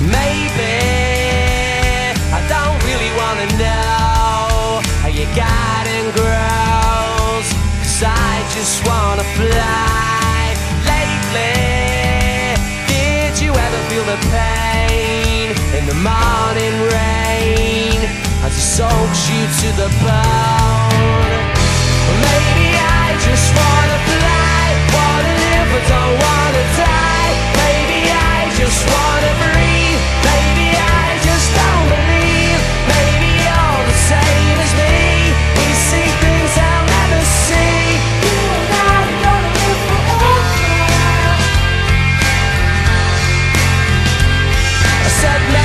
Maybe I don't really wanna know how your garden grows. Cause I just wanna fly. Lately, did you ever feel the pain in the morning rain as it soaks you to the bone? Maybe I just wanna said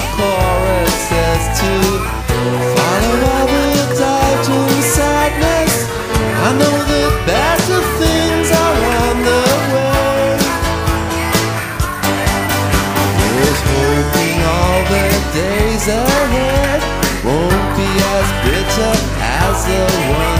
best of choruses to follow all the and sadness. I know that better things are on the way. All the days ahead won't be as bitter as the before.